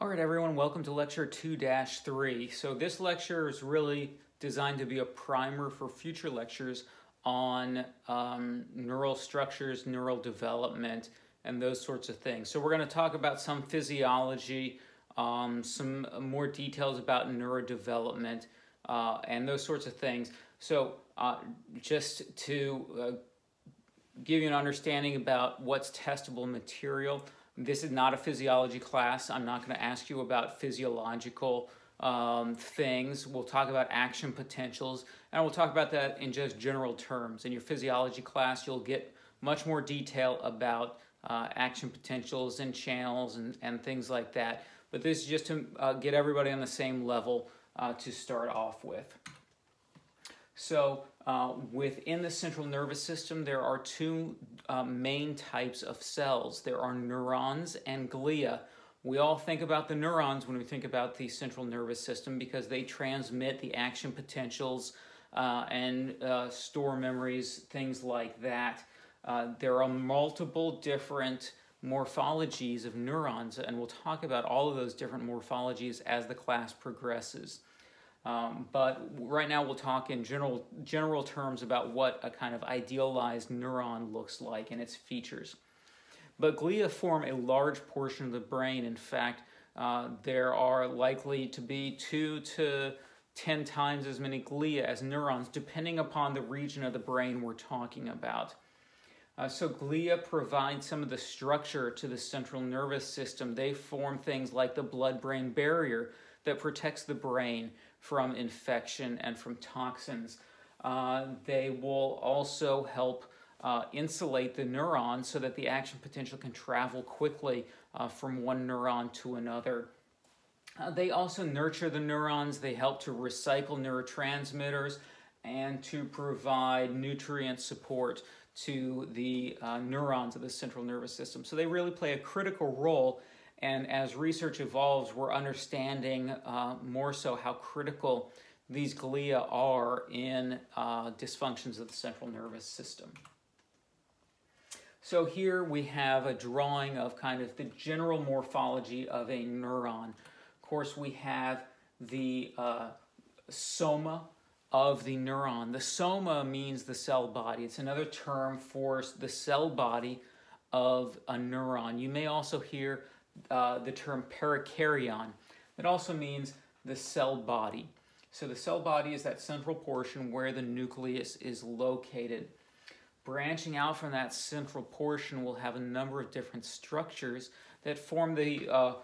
All right, everyone, welcome to lecture 2-3. So this lecture is really designed to be a primer for future lectures on um, neural structures, neural development, and those sorts of things. So we're going to talk about some physiology, um, some more details about neurodevelopment, uh, and those sorts of things. So uh, just to uh, give you an understanding about what's testable material, this is not a physiology class. I'm not going to ask you about physiological um, things. We'll talk about action potentials, and we'll talk about that in just general terms. In your physiology class, you'll get much more detail about uh, action potentials and channels and, and things like that. But this is just to uh, get everybody on the same level uh, to start off with. So uh, within the central nervous system, there are two uh, main types of cells. There are neurons and glia. We all think about the neurons when we think about the central nervous system because they transmit the action potentials uh, and uh, store memories, things like that. Uh, there are multiple different morphologies of neurons, and we'll talk about all of those different morphologies as the class progresses. Um, but right now we'll talk in general, general terms about what a kind of idealized neuron looks like and its features. But glia form a large portion of the brain. In fact, uh, there are likely to be two to 10 times as many glia as neurons, depending upon the region of the brain we're talking about. Uh, so glia provide some of the structure to the central nervous system. They form things like the blood-brain barrier that protects the brain from infection and from toxins. Uh, they will also help uh, insulate the neuron so that the action potential can travel quickly uh, from one neuron to another. Uh, they also nurture the neurons, they help to recycle neurotransmitters and to provide nutrient support to the uh, neurons of the central nervous system. So they really play a critical role and as research evolves, we're understanding uh, more so how critical these glia are in uh, dysfunctions of the central nervous system. So here we have a drawing of kind of the general morphology of a neuron. Of course, we have the uh, soma of the neuron. The soma means the cell body. It's another term for the cell body of a neuron. You may also hear uh, the term perikaryon. That also means the cell body. So the cell body is that central portion where the nucleus is located. Branching out from that central portion will have a number of different structures that form the uh,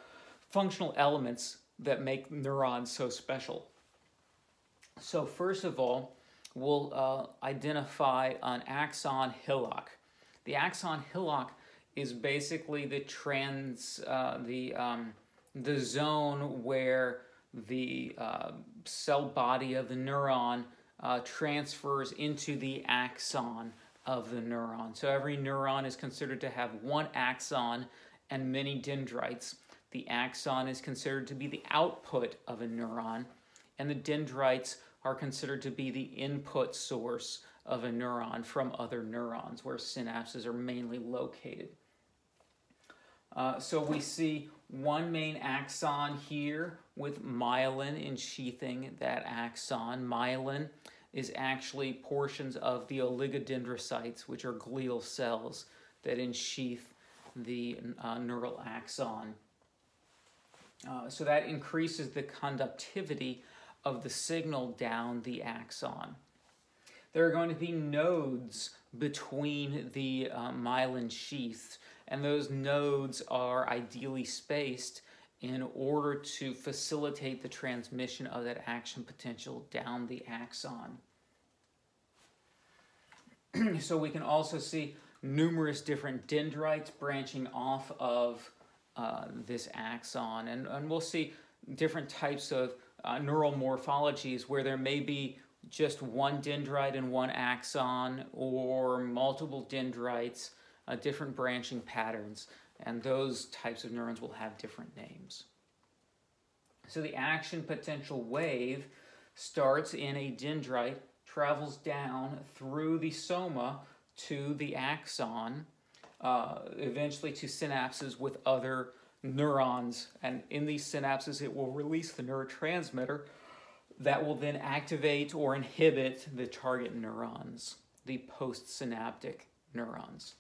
functional elements that make neurons so special. So first of all, we'll uh, identify an axon hillock. The axon hillock is basically the trans uh, the um, the zone where the uh, cell body of the neuron uh, transfers into the axon of the neuron. So every neuron is considered to have one axon and many dendrites. The axon is considered to be the output of a neuron, and the dendrites are considered to be the input source of a neuron from other neurons, where synapses are mainly located. Uh, so we see one main axon here with myelin ensheathing that axon. Myelin is actually portions of the oligodendrocytes, which are glial cells that ensheath the uh, neural axon. Uh, so that increases the conductivity of the signal down the axon. There are going to be nodes between the uh, myelin sheaths and those nodes are ideally spaced in order to facilitate the transmission of that action potential down the axon. so we can also see numerous different dendrites branching off of uh, this axon, and, and we'll see different types of uh, neural morphologies where there may be just one dendrite and one axon or multiple dendrites uh, different branching patterns, and those types of neurons will have different names. So the action potential wave starts in a dendrite, travels down through the soma to the axon, uh, eventually to synapses with other neurons. And in these synapses, it will release the neurotransmitter that will then activate or inhibit the target neurons, the postsynaptic neurons.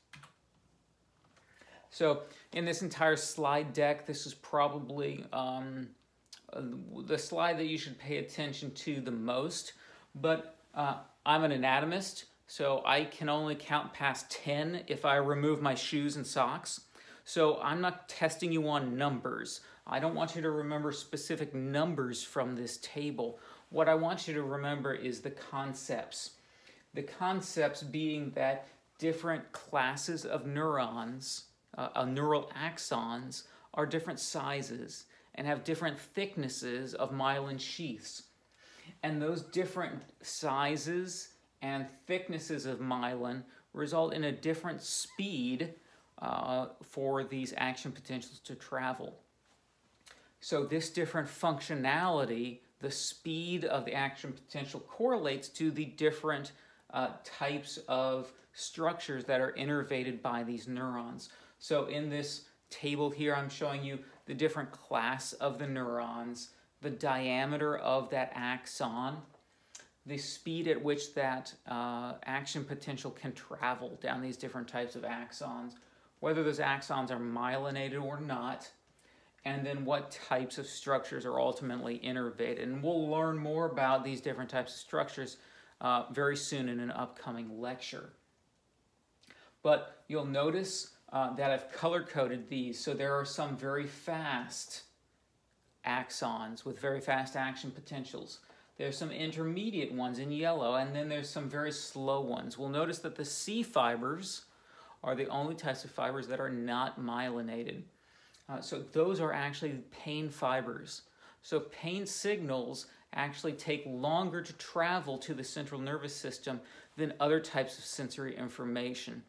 So in this entire slide deck, this is probably um, the slide that you should pay attention to the most. But uh, I'm an anatomist, so I can only count past 10 if I remove my shoes and socks. So I'm not testing you on numbers. I don't want you to remember specific numbers from this table. What I want you to remember is the concepts. The concepts being that different classes of neurons, uh, uh, neural axons, are different sizes and have different thicknesses of myelin sheaths. And those different sizes and thicknesses of myelin result in a different speed uh, for these action potentials to travel. So this different functionality, the speed of the action potential correlates to the different uh, types of structures that are innervated by these neurons. So in this table here, I'm showing you the different class of the neurons, the diameter of that axon, the speed at which that uh, action potential can travel down these different types of axons, whether those axons are myelinated or not, and then what types of structures are ultimately innervated. And we'll learn more about these different types of structures uh, very soon in an upcoming lecture. But you'll notice uh, that I've color-coded these, so there are some very fast axons with very fast action potentials. There's some intermediate ones in yellow, and then there's some very slow ones. We'll notice that the C fibers are the only types of fibers that are not myelinated. Uh, so those are actually pain fibers. So pain signals actually take longer to travel to the central nervous system than other types of sensory information.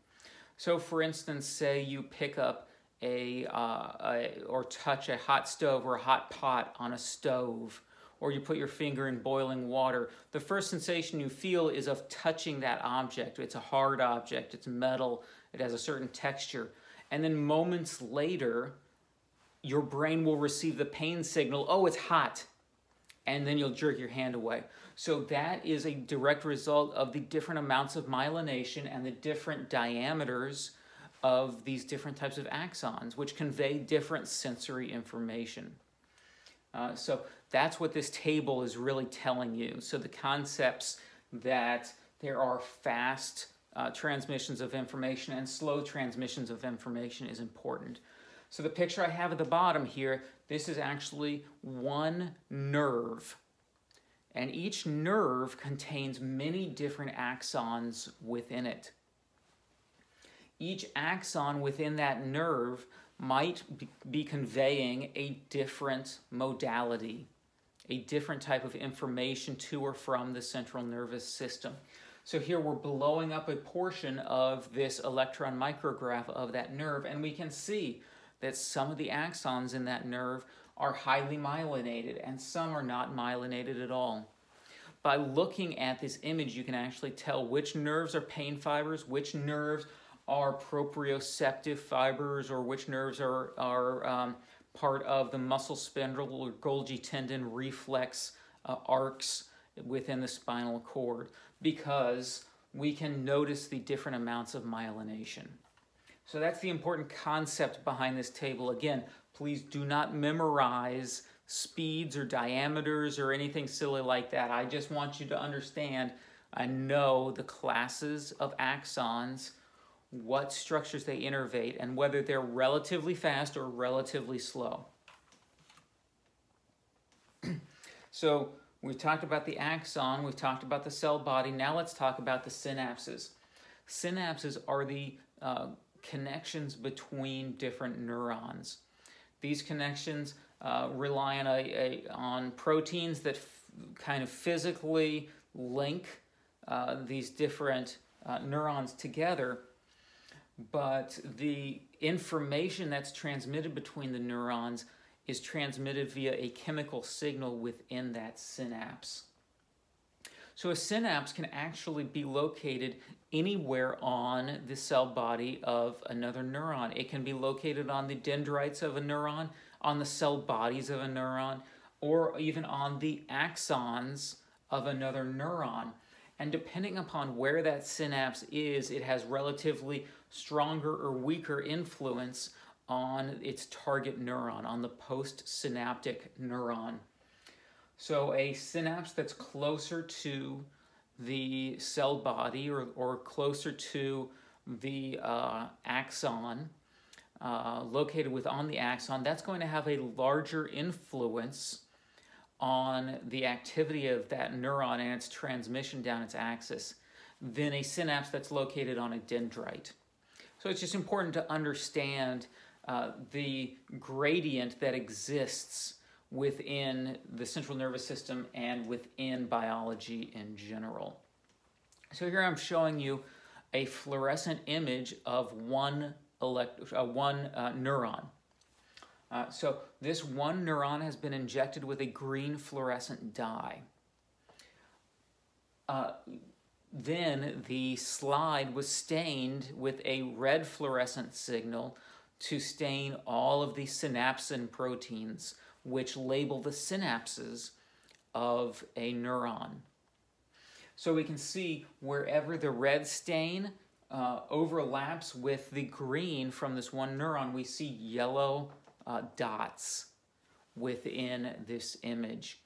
So for instance, say you pick up a, uh, a, or touch a hot stove or a hot pot on a stove or you put your finger in boiling water, the first sensation you feel is of touching that object. It's a hard object, it's metal, it has a certain texture. And then moments later, your brain will receive the pain signal, oh, it's hot. And then you'll jerk your hand away. So that is a direct result of the different amounts of myelination and the different diameters of these different types of axons, which convey different sensory information. Uh, so that's what this table is really telling you. So the concepts that there are fast uh, transmissions of information and slow transmissions of information is important. So the picture I have at the bottom here, this is actually one nerve. And each nerve contains many different axons within it. Each axon within that nerve might be conveying a different modality, a different type of information to or from the central nervous system. So here we're blowing up a portion of this electron micrograph of that nerve, and we can see that some of the axons in that nerve are highly myelinated and some are not myelinated at all. By looking at this image, you can actually tell which nerves are pain fibers, which nerves are proprioceptive fibers, or which nerves are, are um, part of the muscle spindle or Golgi tendon reflex uh, arcs within the spinal cord because we can notice the different amounts of myelination. So that's the important concept behind this table. Again, please do not memorize speeds or diameters or anything silly like that. I just want you to understand and know the classes of axons, what structures they innervate, and whether they're relatively fast or relatively slow. so we've talked about the axon, we've talked about the cell body, now let's talk about the synapses. Synapses are the uh, connections between different neurons. These connections uh, rely on, a, a, on proteins that kind of physically link uh, these different uh, neurons together, but the information that's transmitted between the neurons is transmitted via a chemical signal within that synapse. So a synapse can actually be located anywhere on the cell body of another neuron. It can be located on the dendrites of a neuron, on the cell bodies of a neuron, or even on the axons of another neuron. And depending upon where that synapse is, it has relatively stronger or weaker influence on its target neuron, on the postsynaptic neuron. So a synapse that's closer to the cell body or, or closer to the uh, axon, uh, located within the axon, that's going to have a larger influence on the activity of that neuron and its transmission down its axis than a synapse that's located on a dendrite. So it's just important to understand uh, the gradient that exists within the central nervous system and within biology in general. So here I'm showing you a fluorescent image of one, elect uh, one uh, neuron. Uh, so this one neuron has been injected with a green fluorescent dye. Uh, then the slide was stained with a red fluorescent signal to stain all of the synapsin proteins which label the synapses of a neuron. So we can see wherever the red stain uh, overlaps with the green from this one neuron, we see yellow uh, dots within this image.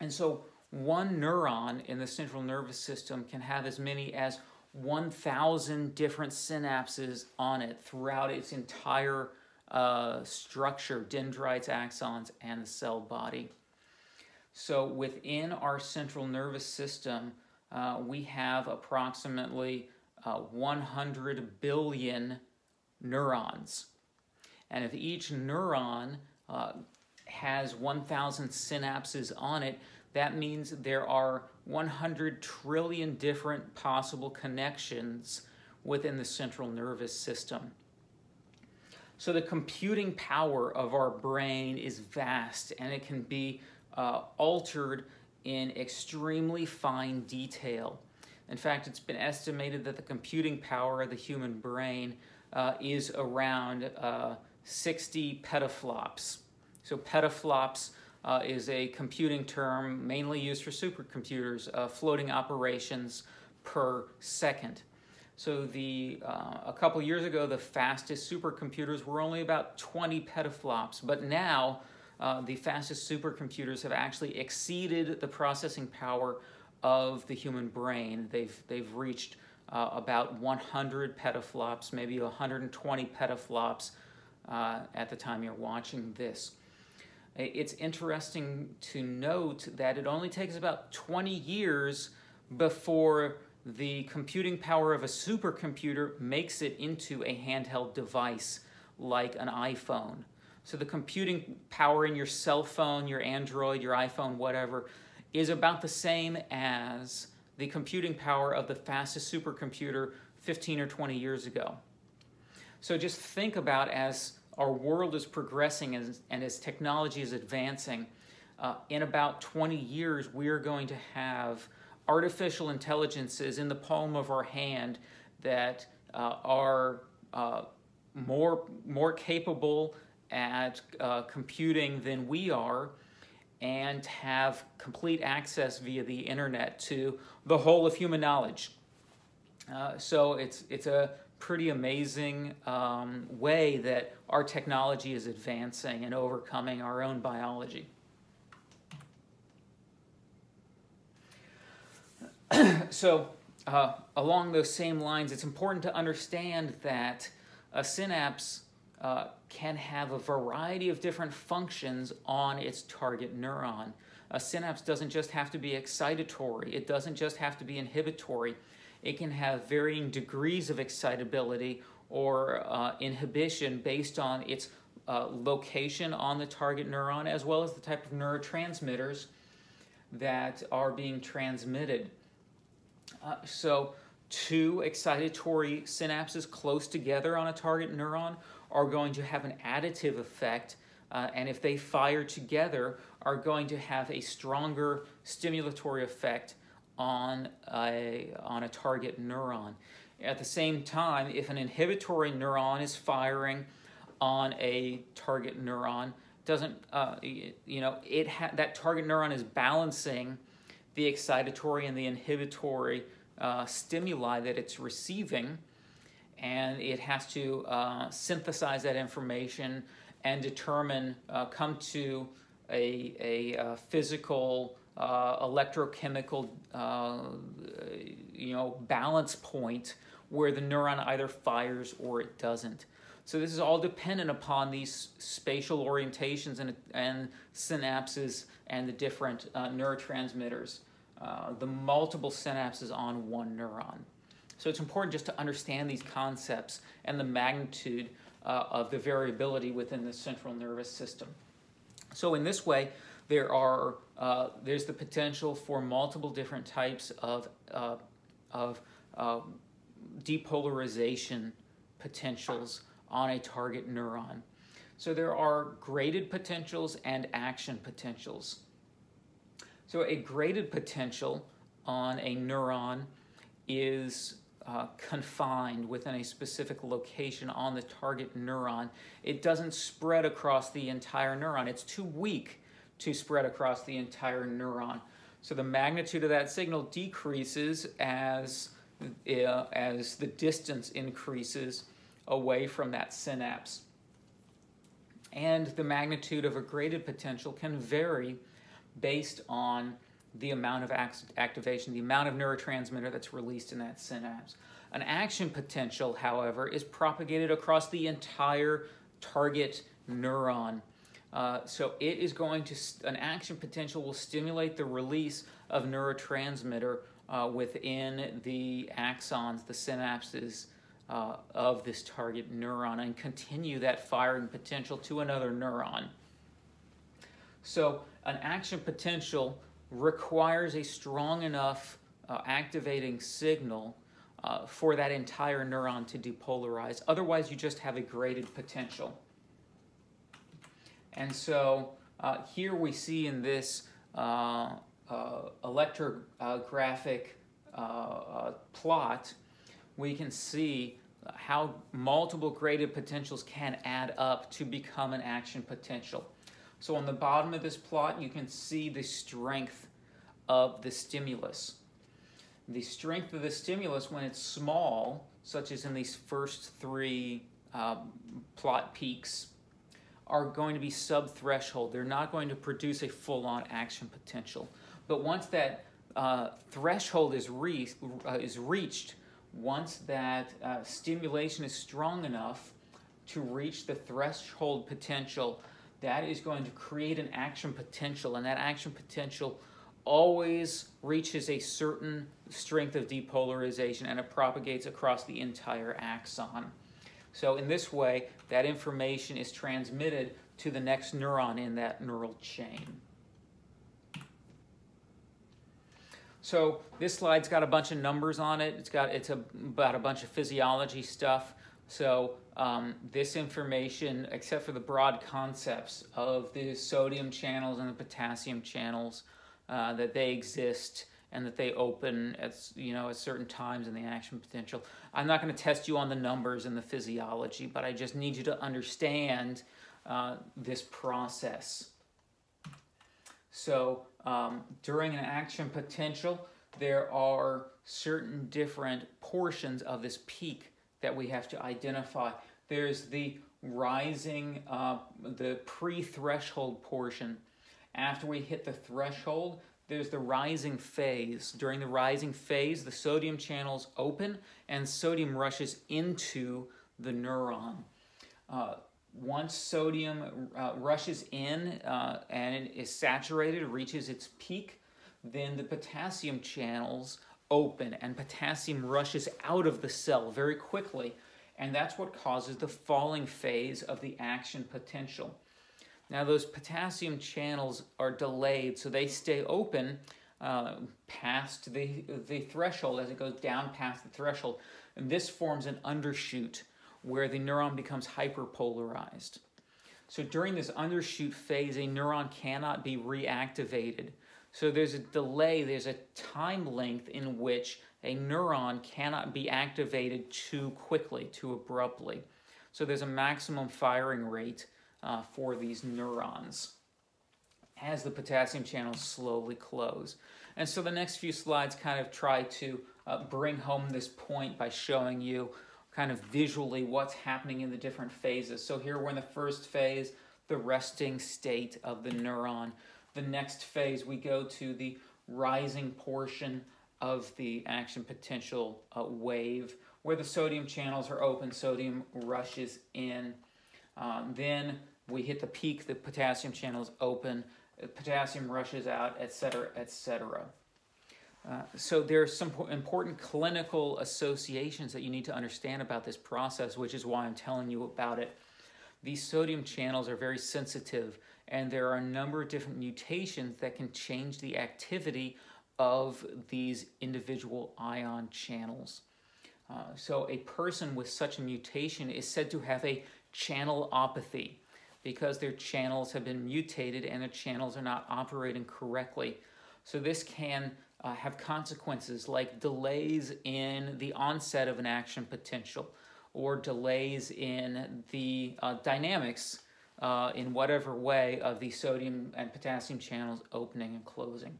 And so one neuron in the central nervous system can have as many as 1,000 different synapses on it throughout its entire uh, structure, dendrites, axons, and the cell body. So within our central nervous system, uh, we have approximately uh, 100 billion neurons. And if each neuron uh, has 1,000 synapses on it, that means there are 100 trillion different possible connections within the central nervous system. So the computing power of our brain is vast and it can be uh, altered in extremely fine detail. In fact, it's been estimated that the computing power of the human brain uh, is around uh, 60 petaflops. So petaflops uh, is a computing term mainly used for supercomputers, uh, floating operations per second. So the uh, a couple years ago, the fastest supercomputers were only about 20 petaflops, but now uh, the fastest supercomputers have actually exceeded the processing power of the human brain. They've they've reached uh, about 100 petaflops, maybe 120 petaflops uh, at the time you're watching this. It's interesting to note that it only takes about 20 years before the computing power of a supercomputer makes it into a handheld device like an iPhone. So the computing power in your cell phone, your Android, your iPhone, whatever, is about the same as the computing power of the fastest supercomputer 15 or 20 years ago. So just think about as our world is progressing and, and as technology is advancing, uh, in about 20 years, we are going to have artificial intelligences in the palm of our hand that uh, are uh, more, more capable at uh, computing than we are and have complete access via the internet to the whole of human knowledge. Uh, so it's, it's a pretty amazing um, way that our technology is advancing and overcoming our own biology. so uh, along those same lines, it's important to understand that a synapse uh, can have a variety of different functions on its target neuron. A synapse doesn't just have to be excitatory. It doesn't just have to be inhibitory. It can have varying degrees of excitability or uh, inhibition based on its uh, location on the target neuron as well as the type of neurotransmitters that are being transmitted. Uh, so two excitatory synapses close together on a target neuron are going to have an additive effect uh, and if they fire together are going to have a stronger stimulatory effect on a, on a target neuron. At the same time, if an inhibitory neuron is firing on a target neuron, doesn't uh, you know it that target neuron is balancing the excitatory and the inhibitory uh, stimuli that it's receiving, and it has to uh, synthesize that information and determine, uh, come to a, a, a uh, physical, uh, electrochemical, you know, balance point where the neuron either fires or it doesn't. So this is all dependent upon these spatial orientations and, and synapses and the different uh, neurotransmitters, uh, the multiple synapses on one neuron. So it's important just to understand these concepts and the magnitude uh, of the variability within the central nervous system. So in this way, there are uh, there's the potential for multiple different types of uh, of uh, depolarization potentials on a target neuron. So there are graded potentials and action potentials. So a graded potential on a neuron is uh, confined within a specific location on the target neuron. It doesn't spread across the entire neuron. It's too weak to spread across the entire neuron. So the magnitude of that signal decreases as, uh, as the distance increases away from that synapse. And the magnitude of a graded potential can vary based on the amount of activation, the amount of neurotransmitter that's released in that synapse. An action potential, however, is propagated across the entire target neuron. Uh, so it is going to, an action potential will stimulate the release of neurotransmitter uh, within the axons, the synapses uh, of this target neuron and continue that firing potential to another neuron. So an action potential requires a strong enough uh, activating signal uh, for that entire neuron to depolarize. Otherwise, you just have a graded potential. And so uh, here we see in this uh, uh, electrographic uh, plot, we can see how multiple graded potentials can add up to become an action potential. So on the bottom of this plot, you can see the strength of the stimulus. The strength of the stimulus when it's small, such as in these first three um, plot peaks, are going to be sub-threshold. They're not going to produce a full-on action potential. But once that uh, threshold is, re uh, is reached, once that uh, stimulation is strong enough to reach the threshold potential, that is going to create an action potential, and that action potential always reaches a certain strength of depolarization and it propagates across the entire axon. So in this way, that information is transmitted to the next neuron in that neural chain. So this slide's got a bunch of numbers on it. It's got it's a, about a bunch of physiology stuff. So um, this information, except for the broad concepts of the sodium channels and the potassium channels, uh, that they exist and that they open at you know at certain times in the action potential. I'm not going to test you on the numbers and the physiology, but I just need you to understand uh, this process. So um, during an action potential, there are certain different portions of this peak that we have to identify. There's the rising, uh, the pre-threshold portion. After we hit the threshold, there's the rising phase. During the rising phase, the sodium channels open and sodium rushes into the neuron. Uh, once sodium uh, rushes in uh, and is saturated, reaches its peak, then the potassium channels open and potassium rushes out of the cell very quickly. And that's what causes the falling phase of the action potential. Now, those potassium channels are delayed, so they stay open uh, past the, the threshold as it goes down past the threshold. And this forms an undershoot where the neuron becomes hyperpolarized. So during this undershoot phase, a neuron cannot be reactivated. So there's a delay, there's a time length in which a neuron cannot be activated too quickly, too abruptly. So there's a maximum firing rate uh, for these neurons as the potassium channels slowly close. And so the next few slides kind of try to uh, bring home this point by showing you kind of visually what's happening in the different phases. So here we're in the first phase, the resting state of the neuron. The next phase, we go to the rising portion of the action potential uh, wave where the sodium channels are open, sodium rushes in. Uh, then we hit the peak, the potassium channels open, potassium rushes out, etc., etc. Uh, so there are some important clinical associations that you need to understand about this process, which is why I'm telling you about it. These sodium channels are very sensitive, and there are a number of different mutations that can change the activity of these individual ion channels. Uh, so a person with such a mutation is said to have a channelopathy because their channels have been mutated and their channels are not operating correctly. So this can uh, have consequences like delays in the onset of an action potential or delays in the uh, dynamics uh, in whatever way of the sodium and potassium channels opening and closing.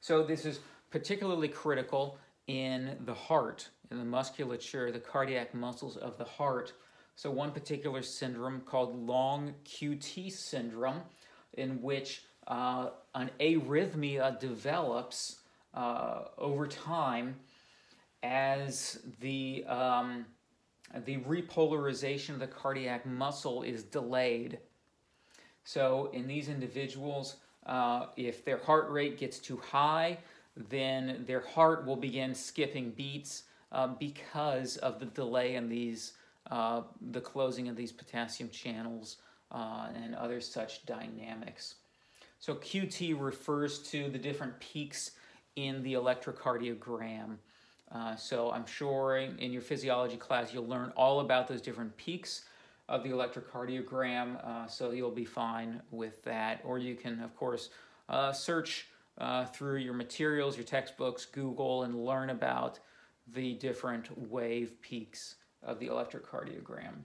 So this is particularly critical in the heart, in the musculature, the cardiac muscles of the heart. So one particular syndrome called long QT syndrome, in which uh, an arrhythmia develops uh, over time as the, um, the repolarization of the cardiac muscle is delayed. So in these individuals, uh, if their heart rate gets too high, then their heart will begin skipping beats uh, because of the delay in these, uh, the closing of these potassium channels uh, and other such dynamics. So QT refers to the different peaks in the electrocardiogram. Uh, so I'm sure in, your physiology class you'll learn all about those different peaks of the electrocardiogram, uh, so you'll be fine with that. Or you can, of course, uh, search uh, through your materials, your textbooks, Google, and learn about the different wave peaks of the electrocardiogram.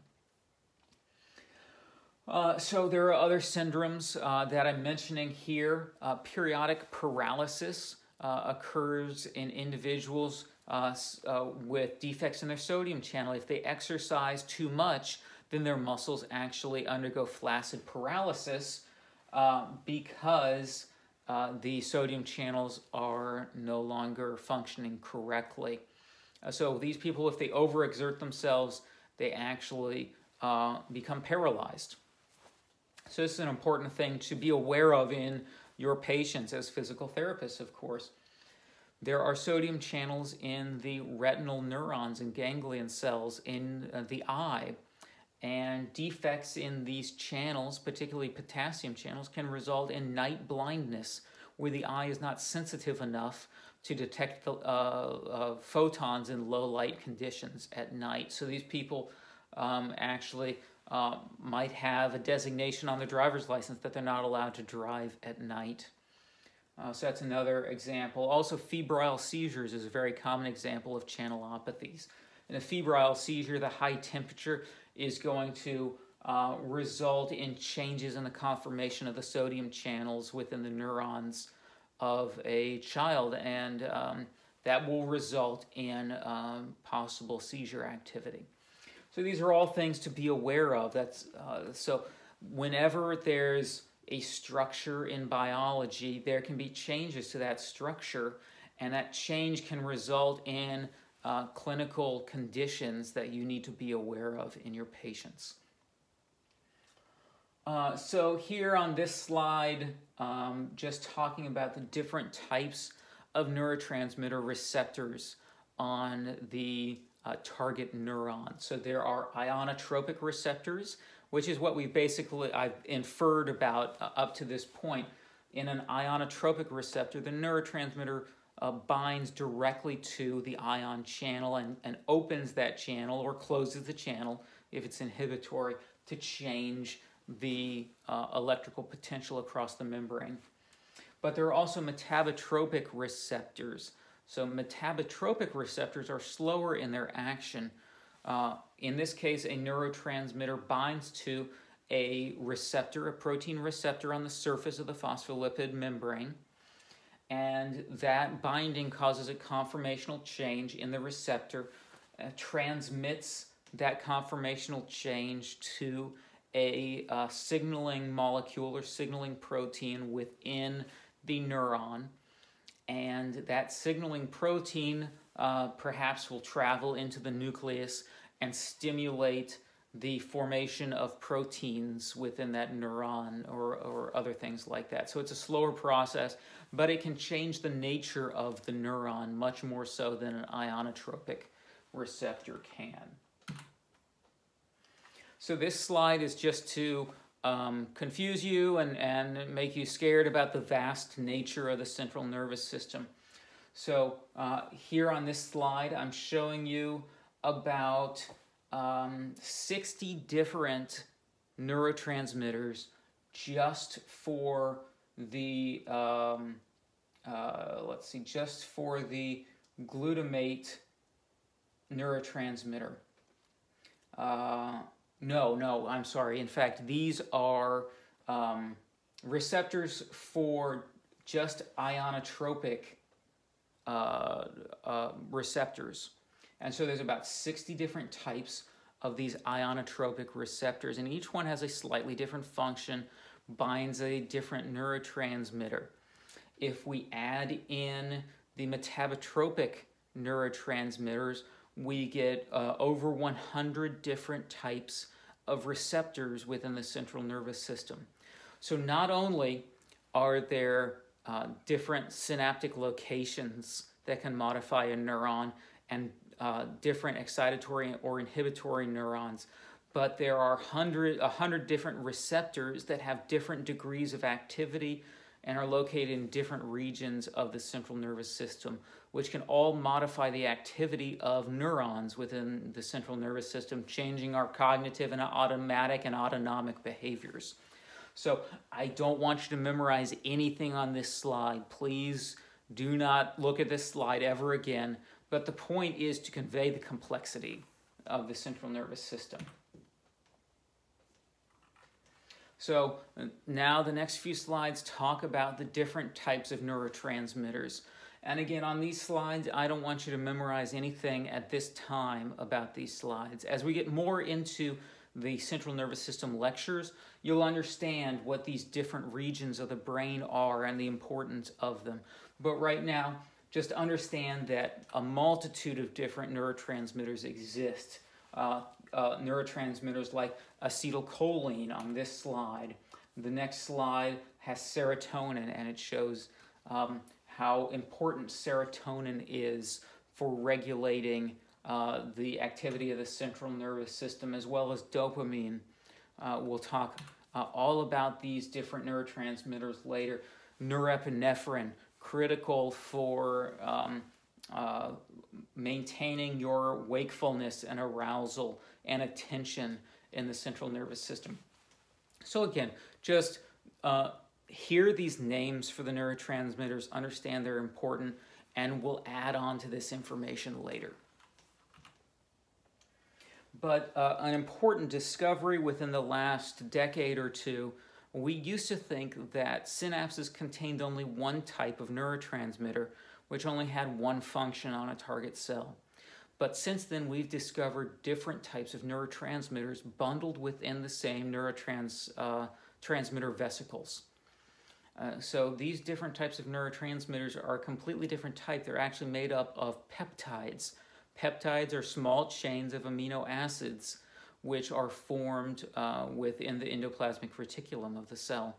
Uh, so there are other syndromes uh, that I'm mentioning here. Uh, periodic paralysis uh, occurs in individuals uh, uh, with defects in their sodium channel. If they exercise too much, then their muscles actually undergo flaccid paralysis because the sodium channels are no longer functioning correctly. so these people, if they overexert themselves, they actually become paralyzed. So this is an important thing to be aware of in your patients as physical therapists, of course. There are sodium channels in the retinal neurons and ganglion cells in uh, the eye, and defects in these channels, particularly potassium channels, can result in night blindness, where the eye is not sensitive enough to detect the, uh, uh, photons in low light conditions at night. So these people um, actually uh, might have a designation on their driver's license that they're not allowed to drive at night. Uh, so that's another example. Also, febrile seizures is a very common example of channelopathies. In a febrile seizure, the high temperature is going to uh, result in changes in the conformation of the sodium channels within the neurons of a child, and um, that will result in um, possible seizure activity. So these are all things to be aware of. That's uh, so whenever there's a structure in biology, there can be changes to that structure, and that change can result in uh, clinical conditions that you need to be aware of in your patients. Uh, so here on this slide, um, just talking about the different types of neurotransmitter receptors on the uh, target neurons. So there are ionotropic receptors, which is what we basically I've inferred about uh, up to this point. In an ionotropic receptor, the neurotransmitter uh, binds directly to the ion channel and, and opens that channel or closes the channel if it's inhibitory to change the uh, electrical potential across the membrane. But there are also metabotropic receptors. So metabotropic receptors are slower in their action. Uh, in this case, a neurotransmitter binds to a receptor, a protein receptor on the surface of the phospholipid membrane and that binding causes a conformational change in the receptor, uh, transmits that conformational change to a uh, signaling molecule or signaling protein within the neuron. And that signaling protein uh, perhaps will travel into the nucleus and stimulate the formation of proteins within that neuron or, or other things like that. So it's a slower process, but it can change the nature of the neuron much more so than an ionotropic receptor can. So this slide is just to um, confuse you and, and make you scared about the vast nature of the central nervous system. So uh, here on this slide, I'm showing you about um, 60 different neurotransmitters just for the, um, uh, let's see, just for the glutamate neurotransmitter. Uh, no, no, I'm sorry. In fact, these are um, receptors for just ionotropic uh, uh, receptors. And so there's about 60 different types of these ionotropic receptors, and each one has a slightly different function, binds a different neurotransmitter. If we add in the metabotropic neurotransmitters, we get uh, over 100 different types of receptors within the central nervous system. So not only are there uh, different synaptic locations that can modify a neuron and uh, different excitatory or inhibitory neurons, but there are 100, 100 different receptors that have different degrees of activity and are located in different regions of the central nervous system, which can all modify the activity of neurons within the central nervous system, changing our cognitive and automatic and autonomic behaviors. So I don't want you to memorize anything on this slide. Please do not look at this slide ever again. But the point is to convey the complexity of the central nervous system. So now the next few slides talk about the different types of neurotransmitters. And again, on these slides, I don't want you to memorize anything at this time about these slides. As we get more into the central nervous system lectures, you'll understand what these different regions of the brain are and the importance of them. But right now, just understand that a multitude of different neurotransmitters exist. Uh, uh, neurotransmitters like acetylcholine on this slide. The next slide has serotonin and it shows um, how important serotonin is for regulating uh, the activity of the central nervous system as well as dopamine. Uh, we'll talk uh, all about these different neurotransmitters later. Norepinephrine, critical for um, uh, maintaining your wakefulness and arousal and attention in the central nervous system. So again, just uh, hear these names for the neurotransmitters, understand they're important, and we'll add on to this information later. But uh, an important discovery within the last decade or two we used to think that synapses contained only one type of neurotransmitter, which only had one function on a target cell. But since then, we've discovered different types of neurotransmitters bundled within the same neurotransmitter uh, vesicles. Uh, so these different types of neurotransmitters are a completely different type. They're actually made up of peptides. Peptides are small chains of amino acids which are formed uh, within the endoplasmic reticulum of the cell.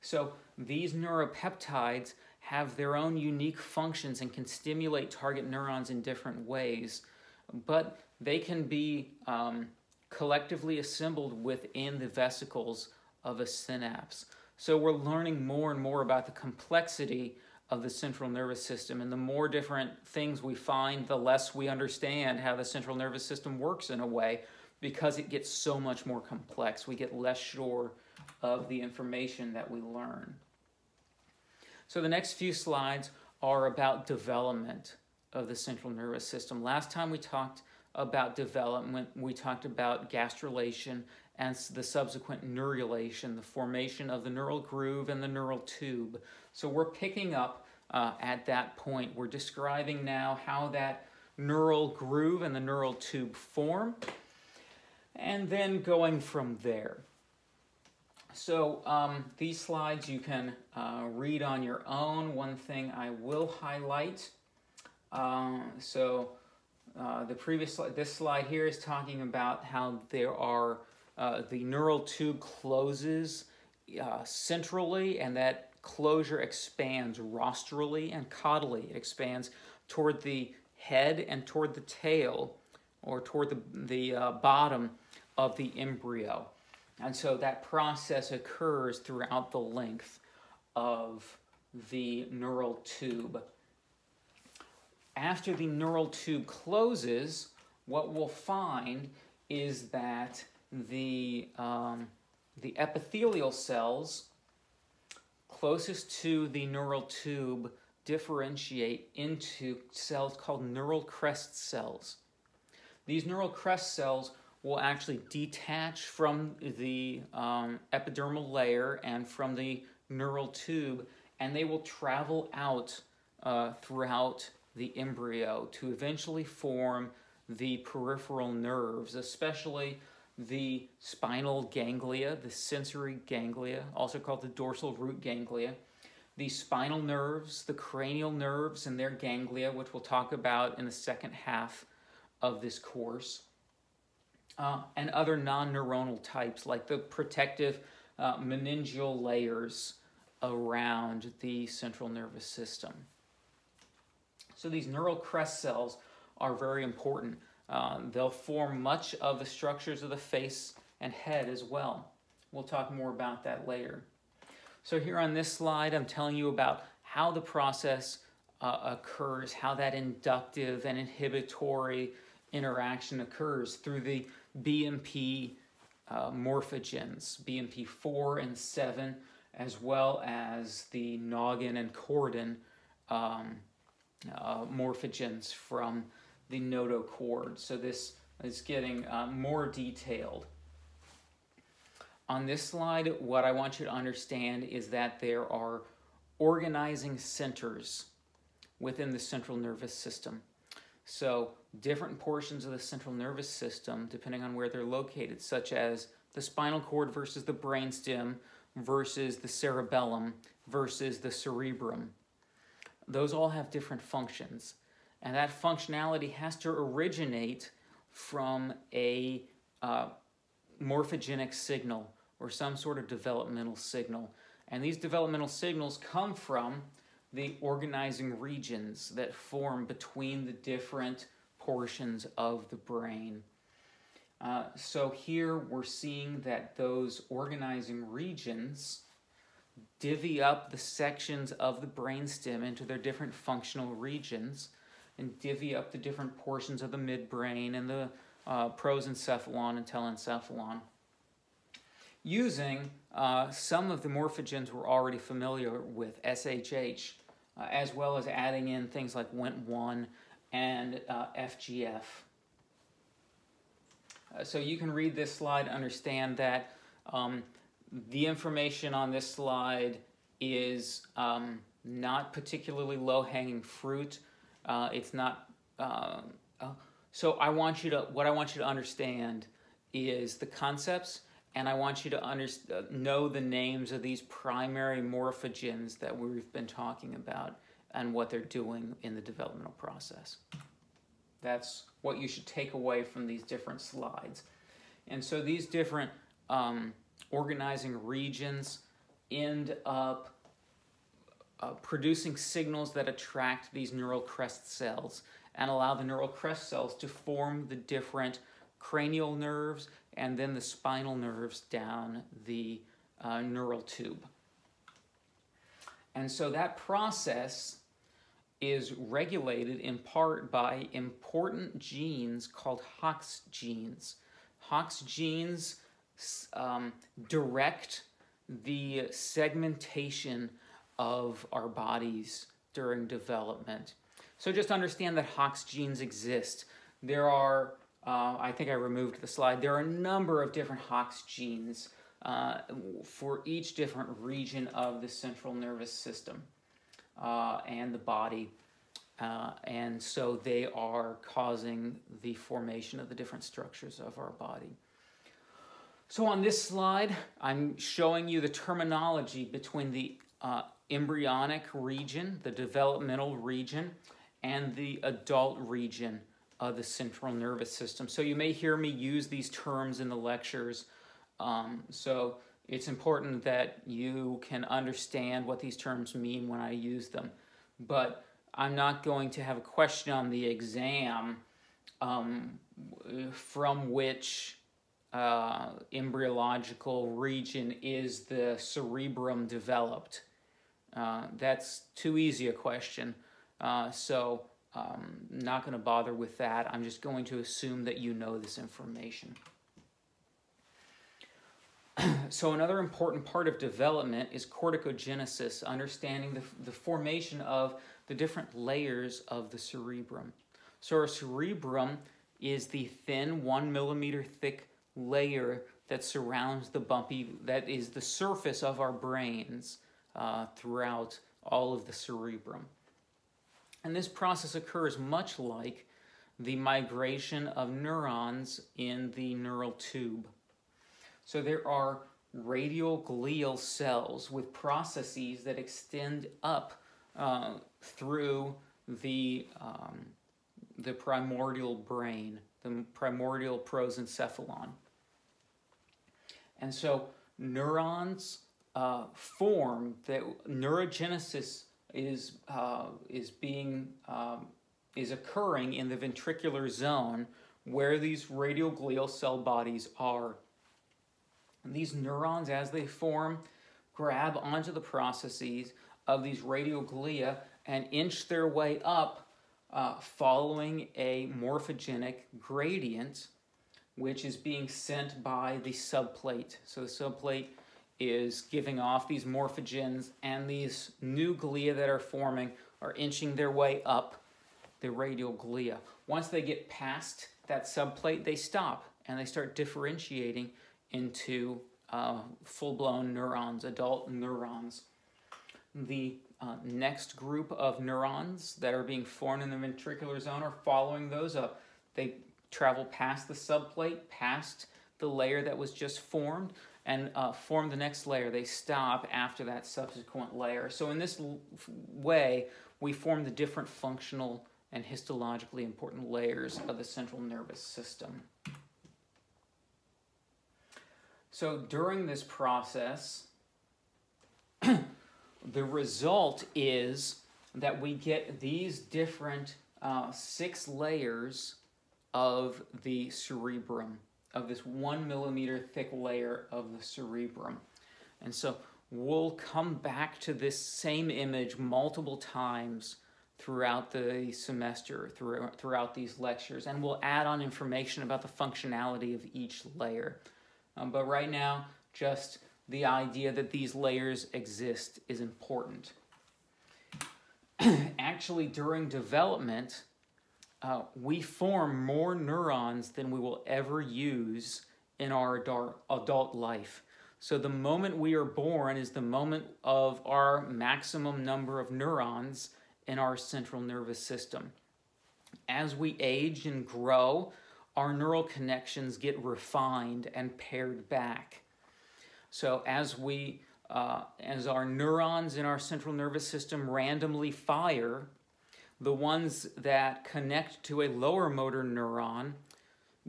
So these neuropeptides have their own unique functions and can stimulate target neurons in different ways, but they can be um, collectively assembled within the vesicles of a synapse. So we're learning more and more about the complexity of the central nervous system. And the more different things we find, the less we understand how the central nervous system works in a way because it gets so much more complex. We get less sure of the information that we learn. So the next few slides are about development of the central nervous system. Last time we talked about development, we talked about gastrulation and the subsequent neurulation, the formation of the neural groove and the neural tube. So we're picking up uh, at that point. We're describing now how that neural groove and the neural tube form, and then going from there. So um, these slides you can uh, read on your own. One thing I will highlight, uh, so uh, the previous this slide here is talking about how there are, uh, the neural tube closes uh, centrally and that closure expands rostrally and caudally. It expands toward the head and toward the tail or toward the, the uh, bottom of the embryo. And so that process occurs throughout the length of the neural tube. After the neural tube closes, what we'll find is that the, um, the epithelial cells closest to the neural tube differentiate into cells called neural crest cells. These neural crest cells will actually detach from the um, epidermal layer and from the neural tube, and they will travel out uh, throughout the embryo to eventually form the peripheral nerves, especially the spinal ganglia, the sensory ganglia, also called the dorsal root ganglia, the spinal nerves, the cranial nerves and their ganglia, which we'll talk about in the second half of this course, uh, and other non-neuronal types like the protective uh, meningeal layers around the central nervous system. So these neural crest cells are very important. Um, they'll form much of the structures of the face and head as well. We'll talk more about that later. So here on this slide, I'm telling you about how the process uh, occurs, how that inductive and inhibitory interaction occurs through the BMP uh, morphogens, BMP4 and 7, as well as the noggin and chordin um, uh, morphogens from the notochord. So this is getting uh, more detailed. On this slide, what I want you to understand is that there are organizing centers within the central nervous system. So different portions of the central nervous system, depending on where they're located, such as the spinal cord versus the brainstem versus the cerebellum versus the cerebrum. Those all have different functions. And that functionality has to originate from a uh, morphogenic signal or some sort of developmental signal. And these developmental signals come from the organizing regions that form between the different portions of the brain. Uh, so here we're seeing that those organizing regions divvy up the sections of the brainstem into their different functional regions and divvy up the different portions of the midbrain and the uh, prosencephalon and telencephalon using uh, some of the morphogens we're already familiar with, SHH, uh, as well as adding in things like WNT1 and uh, FGF. Uh, so you can read this slide, understand that um, the information on this slide is um, not particularly low-hanging fruit. Uh, it's not. Uh, uh, so I want you to. What I want you to understand is the concepts, and I want you to uh, know the names of these primary morphogens that we've been talking about and what they're doing in the developmental process. That's what you should take away from these different slides. And so these different um, organizing regions end up uh, producing signals that attract these neural crest cells and allow the neural crest cells to form the different cranial nerves and then the spinal nerves down the uh, neural tube. And so that process is regulated in part by important genes called Hox genes. Hox genes um, direct the segmentation of our bodies during development. So just understand that Hox genes exist. There are, uh, I think I removed the slide, there are a number of different Hox genes uh, for each different region of the central nervous system uh, and the body. Uh, and so they are causing the formation of the different structures of our body. So on this slide, I'm showing you the terminology between the uh, embryonic region, the developmental region, and the adult region of the central nervous system. So you may hear me use these terms in the lectures. Um, so it's important that you can understand what these terms mean when I use them. But I'm not going to have a question on the exam um, from which uh, embryological region is the cerebrum developed. Uh, that's too easy a question. Uh, so um, not going to bother with that. I'm just going to assume that you know this information. so another important part of development is corticogenesis, understanding the, the formation of the different layers of the cerebrum. So our cerebrum is the thin, one millimeter thick layer that surrounds the bumpy, that is the surface of our brains uh, throughout all of the cerebrum. And this process occurs much like the migration of neurons in the neural tube. So there are radial glial cells with processes that extend up uh, through the, um, the primordial brain, the primordial prosencephalon. And so neurons uh, form that neurogenesis is uh, is being um, is occurring in the ventricular zone where these radioglial cell bodies are. And these neurons, as they form, grab onto the processes of these radioglia and inch their way up uh, following a morphogenic gradient, which is being sent by the subplate. So the subplate is giving off these morphogens, and these new glia that are forming are inching their way up the radial glia. Once they get past that subplate, they stop and they start differentiating into uh, full-blown neurons, adult neurons. The uh, next group of neurons that are being formed in the ventricular zone are following those up. They travel past the subplate, past the layer that was just formed, and uh, form the next layer. They stop after that subsequent layer. So in this way, we form the different functional and histologically important layers of the central nervous system. So during this process, the result is that we get these different uh, six layers of the cerebrum of this one millimeter thick layer of the cerebrum. And so we'll come back to this same image multiple times throughout the semester, throughout, throughout these lectures, and we'll add on information about the functionality of each layer. Um, but right now, just the idea that these layers exist is important. Actually, during development, uh, we form more neurons than we will ever use in our adult life. So the moment we are born is the moment of our maximum number of neurons in our central nervous system. As we age and grow, our neural connections get refined and pared back. So as we uh, as our neurons in our central nervous system randomly fire, the ones that connect to a lower motor neuron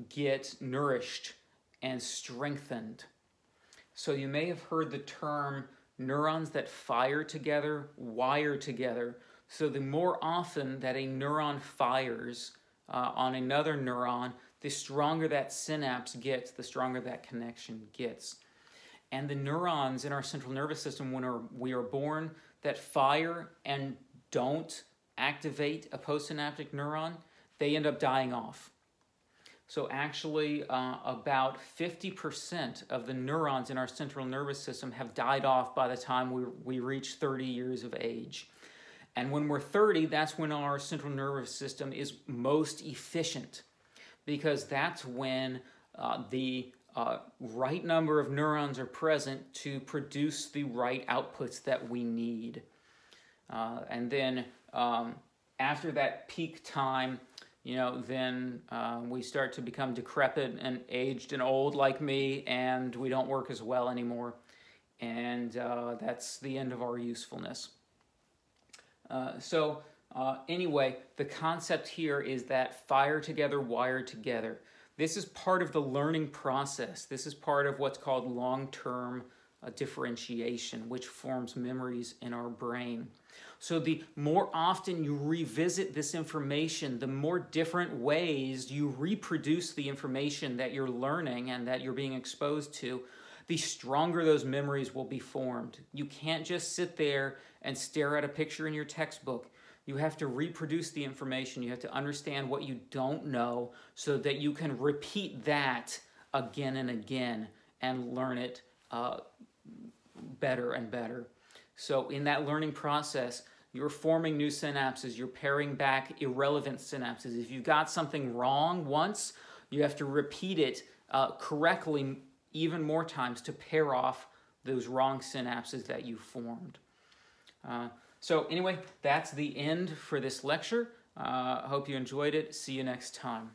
get nourished and strengthened. So you may have heard the term neurons that fire together wire together. So the more often that a neuron fires uh, on another neuron, the stronger that synapse gets, the stronger that connection gets. And the neurons in our central nervous system, when we are born, that fire and don't activate a postsynaptic neuron, they end up dying off. So actually, uh, about 50% of the neurons in our central nervous system have died off by the time we, we reach 30 years of age. And when we're 30, that's when our central nervous system is most efficient because that's when uh, the uh, right number of neurons are present to produce the right outputs that we need. Uh, and then um, after that peak time, you know, then uh, we start to become decrepit and aged and old like me, and we don't work as well anymore. And uh, that's the end of our usefulness. Uh, so, uh, anyway, the concept here is that fire together, wire together. This is part of the learning process. This is part of what's called long term uh, differentiation, which forms memories in our brain. So the more often you revisit this information, the more different ways you reproduce the information that you're learning and that you're being exposed to, the stronger those memories will be formed. You can't just sit there and stare at a picture in your textbook. You have to reproduce the information. You have to understand what you don't know so that you can repeat that again and again and learn it uh, better and better. So in that learning process, you're forming new synapses, you're paring back irrelevant synapses. If you got something wrong once, you have to repeat it uh, correctly even more times to pare off those wrong synapses that you formed. Uh, so anyway, that's the end for this lecture. I uh, hope you enjoyed it. See you next time.